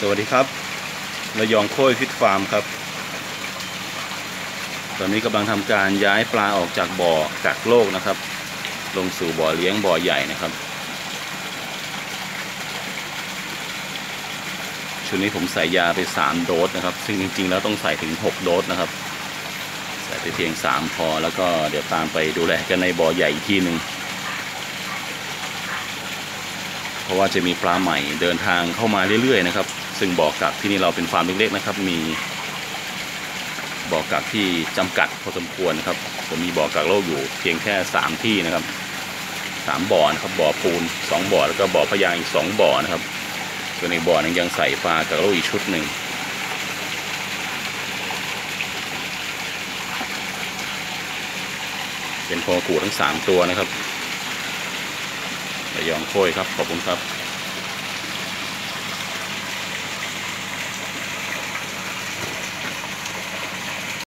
สวัสดีครับระยองโค้ยฟิตฟาร์มครับ ตอนนี้กำลังทำการย้ายปลาออกจากบ่อกักโลกนะครับ ลงสู่บ่อเลี้ยงบ่อใหญ่นะครับชุดนี้ผมใส่ยาไป 3 โดสนะครับ ซึ่งจริง ๆ แล้วต้องใส่ถึง 6 โดสนะครับ ใส่ไปเพียง 3 พอแล้วก็เดี๋ยวตามไปดูแลกันในบ่อใหญ่อีกทีหนึ่ง เพราะว่าจะมีปลาใหม่เดินทางเข้ามาเรื่อยๆนะครับ ซึ่งบ่อกักที่นี่เราเป็นฟาร์มเล็กๆนะครับ มีบ่อกักที่จำกัดพอสมควรนะครับจะมีบ่อกักโลกอยู่เพียงแค่ 3 ที่นะครับสามบ่อนะครับบ่อปูน 2 บ่อแล้วก็บ่อพยางอีก 2 บ่อนะครับส่วนในบ่อนึงยังใส่ปลากักโลกอีกชุดหนึ่งเป็นโคกูทั้ง 3 ตัวนะครับ ระยองโค้ยครับ ขอบคุณครับ